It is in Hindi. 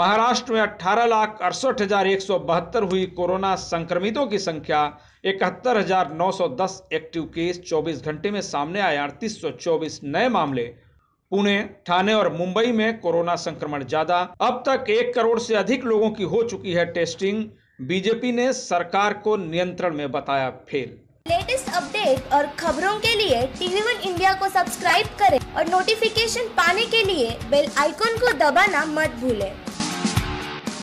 महाराष्ट्र में अठारह लाख अड़सठ हज़ार एक सौ बहत्तर हुई कोरोना संक्रमितों की संख्या, इकहत्तर हज़ार नौ सौ दस एक्टिव केस 24 घंटे में सामने आए अड़तीस सौ चौबीस नए मामले। पुणे, ठाणे और मुंबई में कोरोना संक्रमण ज़्यादा। अब तक एक करोड़ से अधिक लोगों की हो चुकी है टेस्टिंग। बीजेपी ने सरकार को नियंत्रण में बताया फेल। लेटेस्ट अपडेट और खबरों के लिए टीवी वन इंडिया को सब्सक्राइब करें और नोटिफिकेशन पाने के लिए बेल आइकॉन को दबाना मत भूलें।